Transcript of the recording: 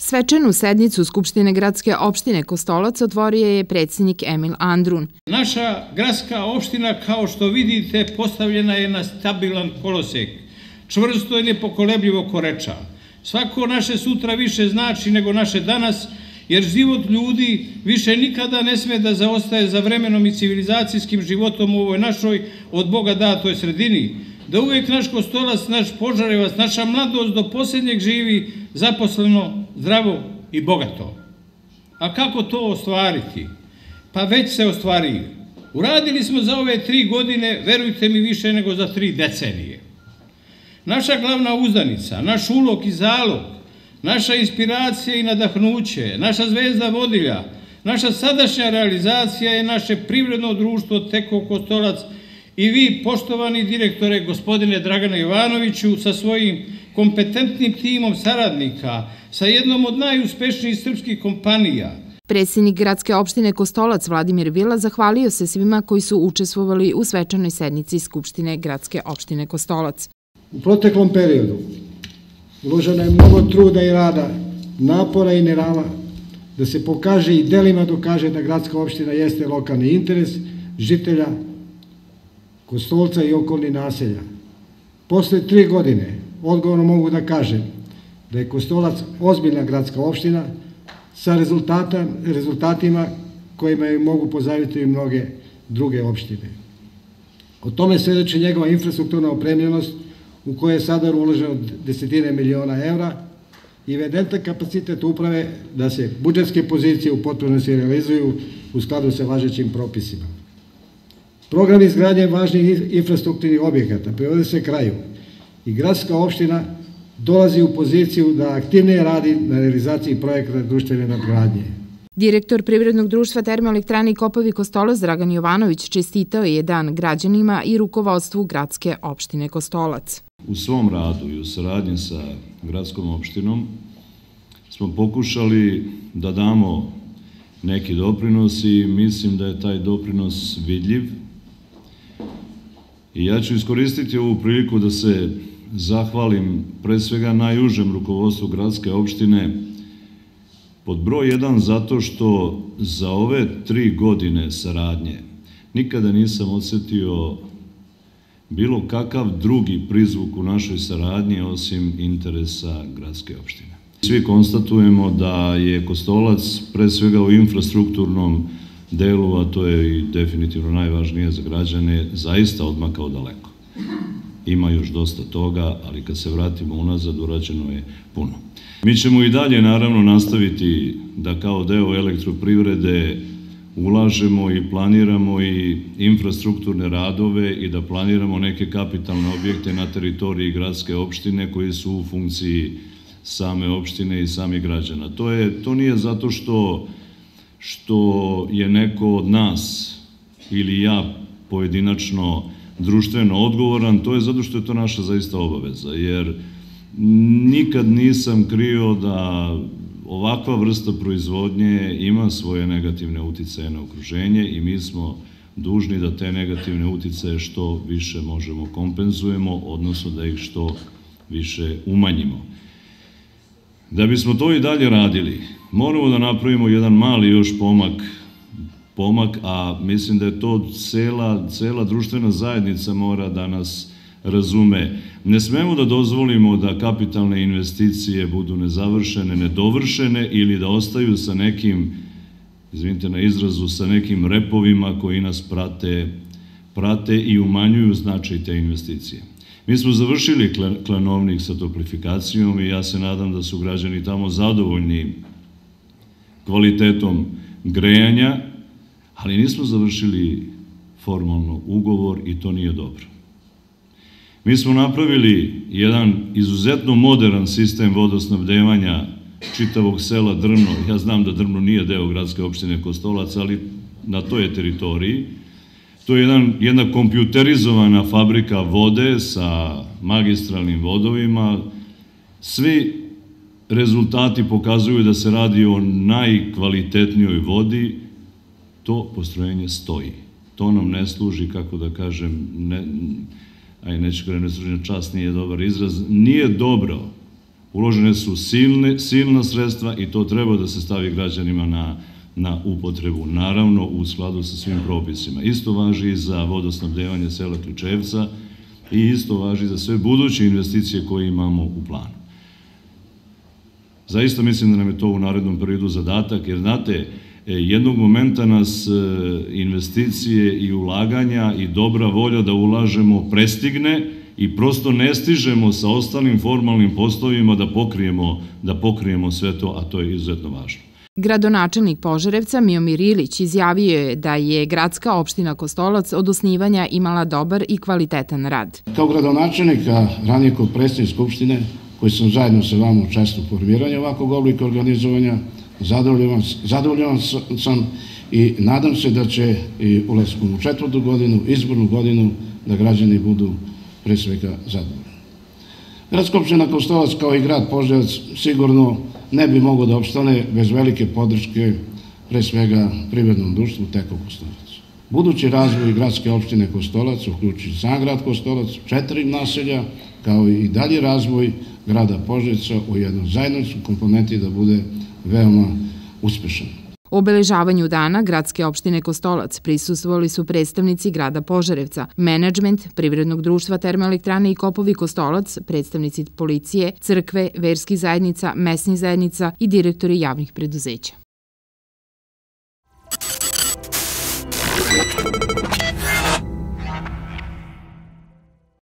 Svečanu sednicu Skupštine gradske opštine Kostolac otvorio je predsednik Emil Andrun. Naša gradska opština, kao što vidite, postavljena je na stabilan kolosek. Čvrsto i nepokolebljivo koreča. Svako naše sutra više znači nego naše danas, jer život ljudi više nikada ne sme da zaostaje za vremenom i civilizacijskim životom u ovoj našoj od Boga datoj sredini, da uvek naš kostolac, naš požarevac, naša mladost do posljednjeg živi zaposleno, zdravo i bogato. A kako to ostvariti? Pa već se ostvarili. Uradili smo za ove tri godine, verujte mi, više nego za tri decenije. Naša glavna uzdanica, naš ulog i zalog, naša inspiracija i nadahnuće, naša zvezda vodilja, naša sadašnja realizacija je naše privredno društvo Teko Kostolac i vi, poštovani direktore, gospodine Dragana Jovanoviću, sa svojim kompetentnim timom saradnika, sa jednom od najuspešnijih srpskih kompanija. Predsjednik gradske opštine Kostolac Vladimir Vila zahvalio se svima koji su učestvovali u svečanoj sednici Skupštine gradske opštine Kostolac. U proteklom periodu uloženo je mnogo truda i rada, napora i nerava da se pokaže i delima dokaže da gradska opština jeste lokalni interes žitelja Kostolca i okolni naselja. Posle tri godine odgovorno mogu da kažem da je Kostolac ozbiljna gradska opština sa rezultatima kojima je mogu pozaviti i mnoge druge opštine. O tome svedoči njegova infrastrukturna opremljenost u kojoj je sada uloženo desetine miliona evra i evidentan kapacitet uprave da se budžetske pozicije u potpunosti realizuju u skladu sa važećim propisima. Program izgradnje važnih infrastrukturnih objekata privode se kraju i gradska opština dolazi u poziciju da aktivnije radi na realizaciji projekta društvene nadgradnje. Direktor Privrednog društva Termoelektrani Kopovi Kostolac Dragan Jovanović čestitao je dan građanima i rukovodstvu gradske opštine Kostolac. U svom radu i u saradnji sa gradskom opštinom smo pokušali da damo neki doprinos i mislim da je taj doprinos vidljiv. I ja ću iskoristiti ovu priliku da se zahvalim pre svega najužem rukovodstvu gradske opštine pod broj jedan zato što za ove tri godine saradnje nikada nisam osetio bilo kakav drugi prizvuk u našoj saradnji osim interesa gradske opštine. Svi konstatujemo da je Kostolac pre svega u infrastrukturnom delu, a to je i definitivno najvažnije za građane, zaista odmakao daleko. Ima još dosta toga, ali kad se vratimo unazad, urađeno je puno. Mi ćemo i dalje naravno nastaviti da kao deo elektroprivrede ulažemo i planiramo i infrastrukturne radove i da planiramo neke kapitalne objekte na teritoriji gradske opštine koji su u funkciji same opštine i samih građana. To, je, to nije zato što, što je neko od nas ili ja pojedinačno društveno odgovoran, to je zato što je to naša zaista obaveza, jer nikad nisam krio da ovakva vrsta proizvodnje ima svoje negativne uticaje na okruženje i mi smo dužni da te negativne uticaje što više možemo kompenzujemo, odnosno da ih što više umanjimo. Da bismo to i dalje radili, moramo da napravimo jedan mali još pomak pomak, a mislim da je to cela, cela društvena zajednica mora da nas razume. Ne smemo da dozvolimo da kapitalne investicije budu nezavršene, nedovršene ili da ostaju sa nekim, izvinite na izrazu, sa nekim repovima koji nas prate, prate i umanjuju značaj te investicije. Mi smo završili klanovnik sa toplifikacijom i ja se nadam da su građani tamo zadovoljni kvalitetom grejanja, ali nismo završili formalno ugovor i to nije dobro. Mi smo napravili jedan izuzetno modern sistem vodosnabdevanja čitavog sela Drno. Ja znam da Drno nije deo gradske opštine Kostolac, ali na toj teritoriji. To je jedan, jedna kompjuterizovana fabrika vode sa magistralnim vodovima. Svi rezultati pokazuju da se radi o najkvalitetnijoj vodi, to postrojenje stoji. To nam ne služi, kako da kažem, ne, aj neću kada ne služi na čast, nije dobar izraz, nije dobro Uložene su silne, silna sredstva i to treba da se stavi građanima na, na upotrebu, naravno u skladu sa svim propisima. Isto važi i za vodosnabdevanje sela Ključevca i isto važi za sve buduće investicije koje imamo u planu. Zaista mislim da nam je to u narednom periodu zadatak, jer znate, jednog momenta nas e, investicije i ulaganja i dobra volja da ulažemo prestigne i prosto ne stižemo sa ostalim formalnim poslovima da pokrijemo, da pokrijemo sve to, a to je izuzetno važno. Gradonačelnik Požarevca Miomir Ilić izjavio je da je gradska opština Kostolac od osnivanja imala dobar i kvalitetan rad. Kao gradonačelnika, ranije kod predstavnje Skupštine, koji sam zajedno sa vama učestvo u formiranju ovakvog oblika organizovanja, zadovoljan, zadovoljan sam i nadam se da će i ulazkom u četvrtu godinu, izbornu godinu, da građani budu pre svega zadovoljni. Gradska opština Kostolac kao i grad Poževac sigurno ne bi mogo da opstane bez velike podrške pre svega privrednom društvu Teko Kostolac. Budući razvoj gradske opštine Kostolac uključi sam grad Kostolac, četiri naselja, kao i dalji razvoj grada Poževaca u jednom zajedničkom komponenti da bude veoma uspešan. U obeležavanju dana gradske opštine Kostolac prisustvovali su predstavnici grada Požarevca, menadžment Privrednog društva Termoelektrane i Kopovi Kostolac, predstavnici policije, crkve, verskih zajednica, mesnih zajednica i direktori javnih preduzeća.